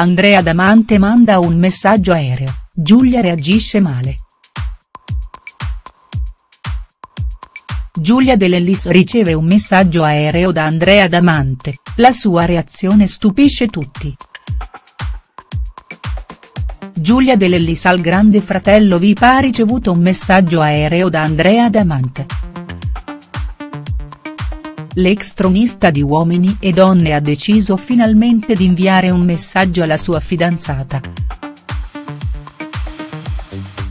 Andrea Damante manda un messaggio aereo, Giulia reagisce male. Giulia De Lellis riceve un messaggio aereo da Andrea Damante, la sua reazione stupisce tutti. Giulia De Lellis al grande fratello VIP ha ricevuto un messaggio aereo da Andrea Damante. L'ex tronista di Uomini e Donne ha deciso finalmente di inviare un messaggio alla sua fidanzata.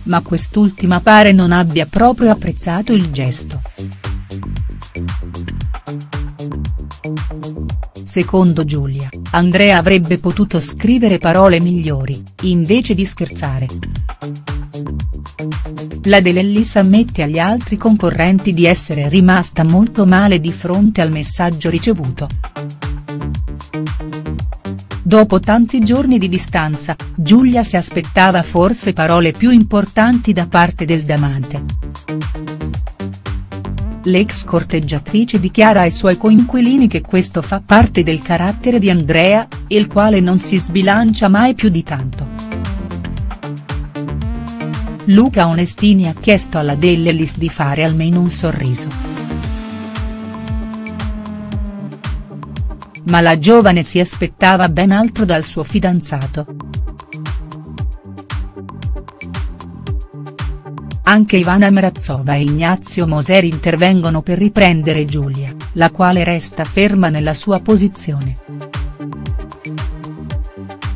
Ma quest'ultima pare non abbia proprio apprezzato il gesto. Secondo Giulia, Andrea avrebbe potuto scrivere parole migliori, invece di scherzare. La De Lellis ammette agli altri concorrenti di essere rimasta molto male di fronte al messaggio ricevuto. Dopo tanti giorni di distanza, Giulia si aspettava forse parole più importanti da parte del Damante. L'ex corteggiatrice dichiara ai suoi coinquilini che questo fa parte del carattere di Andrea, il quale non si sbilancia mai più di tanto. Luca Onestini ha chiesto alla Dellelis di fare almeno un sorriso. Ma la giovane si aspettava ben altro dal suo fidanzato. Anche Ivana Mrazova e Ignazio Moser intervengono per riprendere Giulia, la quale resta ferma nella sua posizione.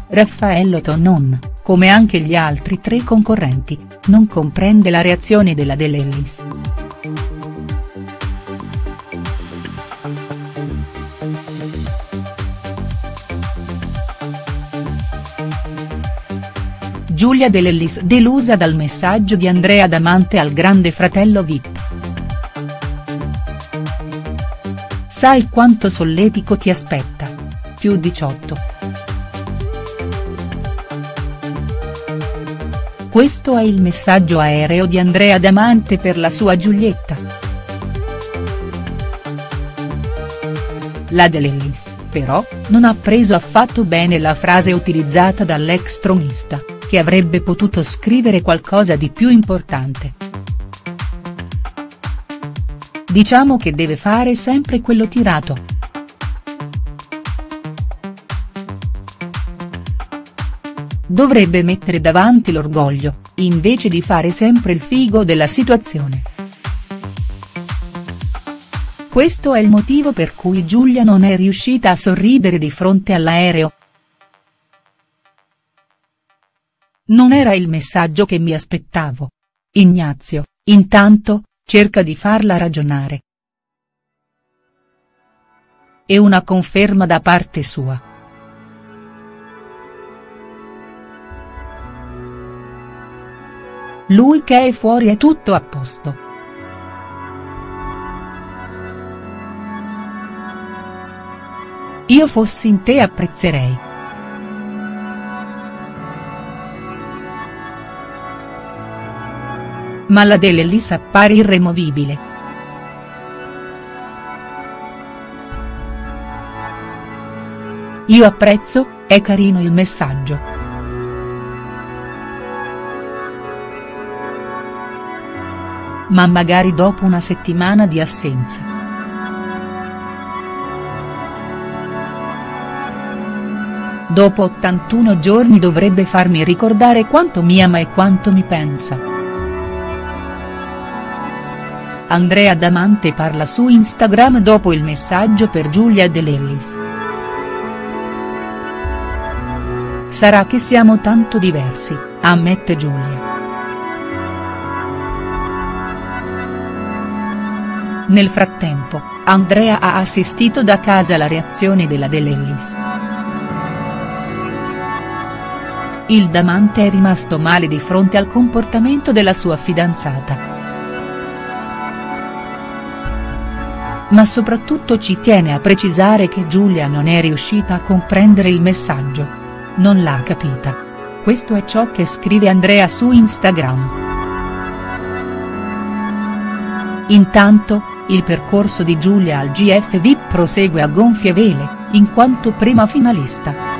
Raffaello Tonon, come anche gli altri tre concorrenti, non comprende la reazione della De. Giulia De Lellis delusa dal messaggio di Andrea Damante al grande fratello Vip. Sai quanto solletico ti aspetta? Più 18. Questo è il messaggio aereo di Andrea Damante per la sua Giulietta. La De Lellis, però, non ha preso affatto bene la frase utilizzata dall'ex tronista, che avrebbe potuto scrivere qualcosa di più importante. Diciamo che deve fare sempre quello tirato. Dovrebbe mettere davanti l'orgoglio, invece di fare sempre il figo della situazione. Questo è il motivo per cui Giulia non è riuscita a sorridere di fronte all'aereo. Non era il messaggio che mi aspettavo. Ignazio, intanto, cerca di farla ragionare. E una conferma da parte sua. Lui che è fuori è tutto a posto. Io fossi in te apprezzerei. Ma la Delellis appare irremovibile. Io apprezzo, è carino il messaggio. Ma magari dopo una settimana di assenza. Dopo 81 giorni dovrebbe farmi ricordare quanto mi ama e quanto mi pensa. Andrea Damante parla su Instagram dopo il messaggio per Giulia De Lellis. Sarà che siamo tanto diversi, ammette Giulia. Nel frattempo, Andrea ha assistito da casa alla reazione della De Lellis. Il Damante è rimasto male di fronte al comportamento della sua fidanzata. Ma soprattutto ci tiene a precisare che Giulia non è riuscita a comprendere il messaggio. Non l'ha capita. Questo è ciò che scrive Andrea su Instagram. Intanto, il percorso di Giulia al GF VIP prosegue a gonfie vele, in quanto prima finalista.